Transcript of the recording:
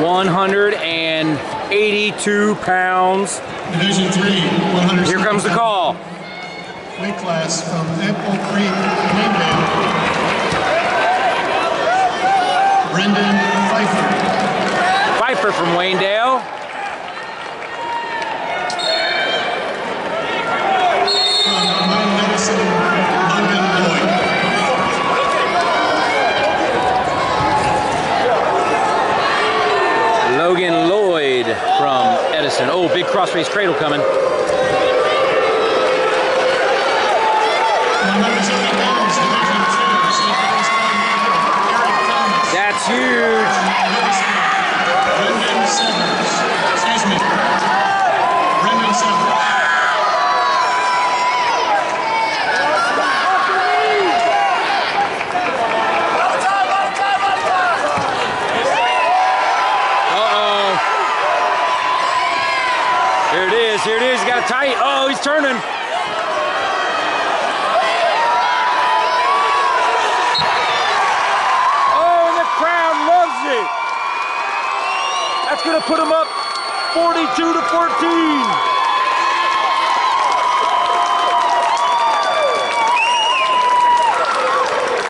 182 pounds. Division three, 100. Here comes the call. Weight class from Apple Creek, Glendale. Brendan Pfeifer. Pfeifer from Waynedale. From Mount Medicine, from Edison. Oh, big crossface cradle coming. 170 pounds, Here it is, here it is. He got tight. Oh, he's turning. Oh, and the crowd loves it. That's going to put him up 42 to 14.